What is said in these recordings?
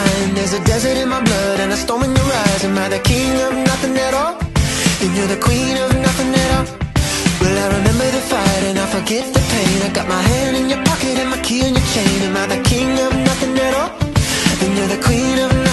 mind There's a desert in my blood and a storm in your eyes. Am I the king of nothing at all? And you're the queen of nothing at all. Well, I remember the fight and I forget the pain? I got my hand in your pocket and my key in your chain. Am I the king of nothing at all? And you're the queen of nothing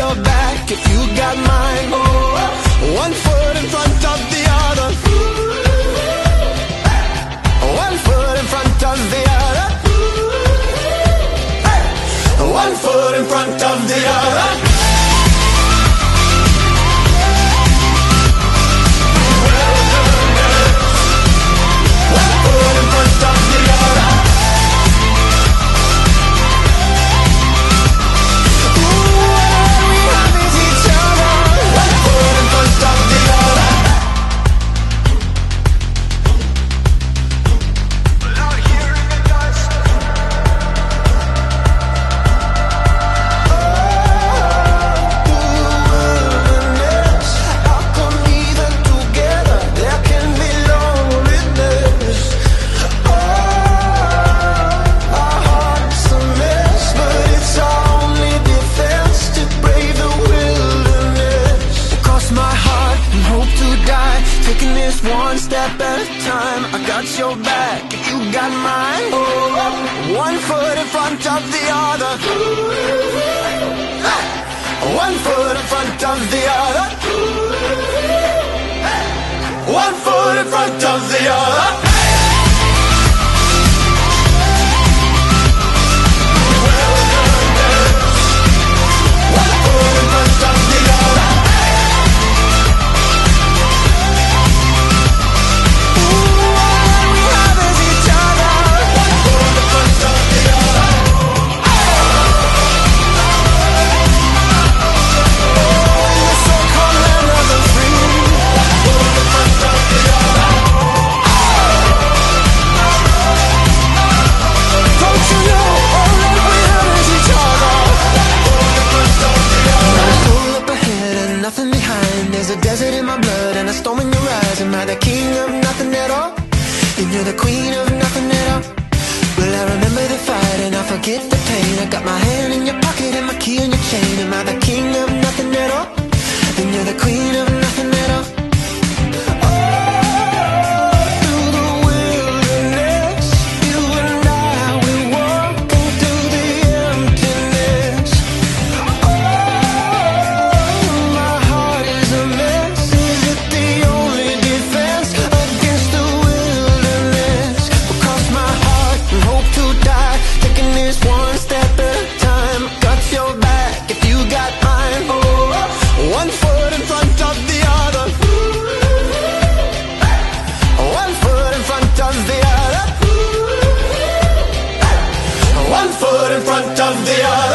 your back. If you got mine back, you got mine. Oh, one foot in front of the other. One foot in front of the other. One foot in front of the other. You're the queen of nothing at all. Well, I remember the fight and I forget the pain. I got my hand in your pocket and my key in your chain. Am I the king of nothing at all? Then you're the queen of nothing at all. front of the earth.